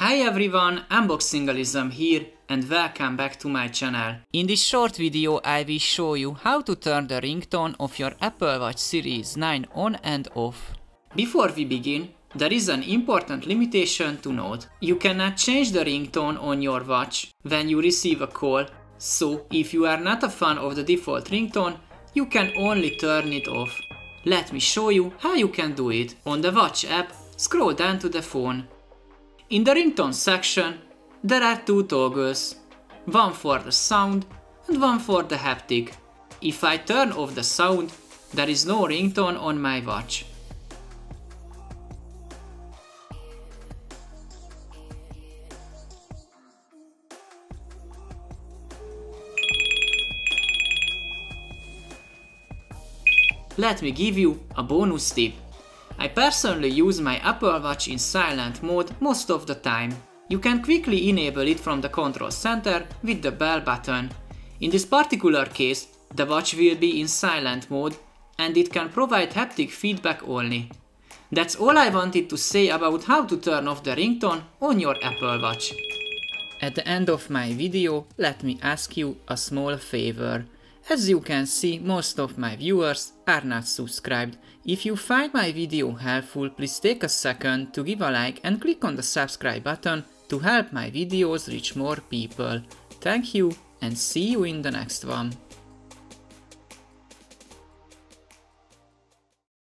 Hi everyone, Unboxingalism here and welcome back to my channel. In this short video I will show you how to turn the ringtone of your Apple Watch Series 9 on and off. Before we begin, there is an important limitation to note. You cannot change the ringtone on your watch when you receive a call, so if you are not a fan of the default ringtone, you can only turn it off. Let me show you how you can do it. On the watch app, scroll down to the phone in the ringtone section, there are two toggles, one for the sound and one for the haptic. If I turn off the sound, there is no ringtone on my watch. Let me give you a bonus tip. I personally use my Apple Watch in silent mode most of the time. You can quickly enable it from the control center with the bell button. In this particular case, the watch will be in silent mode and it can provide haptic feedback only. That's all I wanted to say about how to turn off the ringtone on your Apple Watch. At the end of my video, let me ask you a small favor. As you can see, most of my viewers are not subscribed. If you find my video helpful, please take a second to give a like and click on the subscribe button to help my videos reach more people. Thank you and see you in the next one.